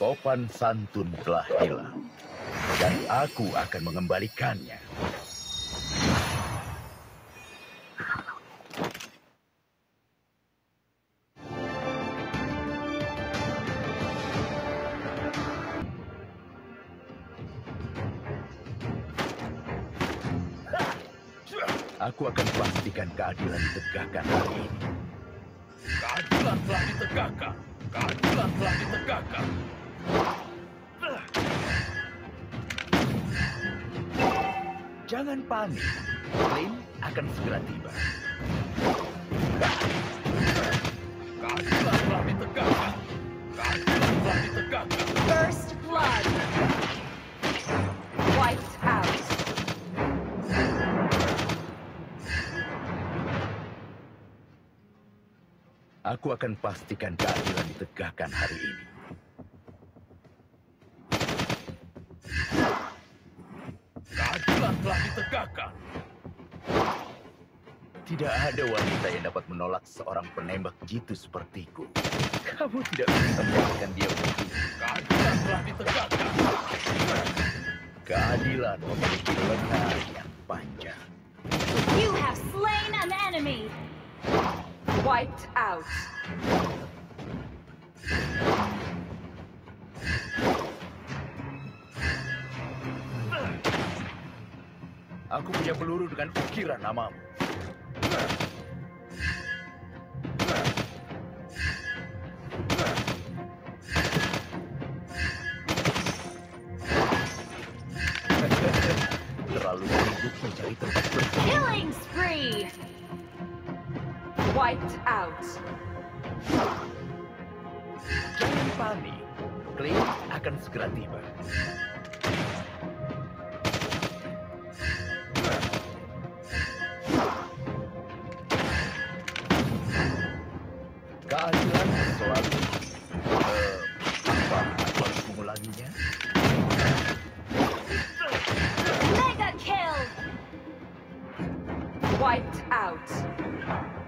sopan santun telah hilang. Dan aku akan mengembalikannya. Aku akan pastikan keadilan ditegakkan hari ini. Keadilan telah ditegakkan. Keadilan telah ditegakkan. Jangan panik. Flynn akan segera tiba. Keadilan telah ditegakkan. Keadilan telah ditegakkan. First blood. Wiped out. Aku akan pastikan keadilan ditegakkan hari ini. Keadilan telah ditegakkan. Tidak ada wanita yang dapat menolak seorang penembak jitu sepertiku. Kamu tidak bisa menjadikan dia begitu. Keadilan telah ditegakkan. Keadilan memiliki lengan yang panjang. You have slain an enemy. Wiped out. Aku punya peluru dengan ukiran namamu. Terlalu sibuk mencari tempat bersembunyi. Killing spree. Wiped out. Jangan panik. Clay akan segera tiba. soavi Pour la Mega kill! Wiped out.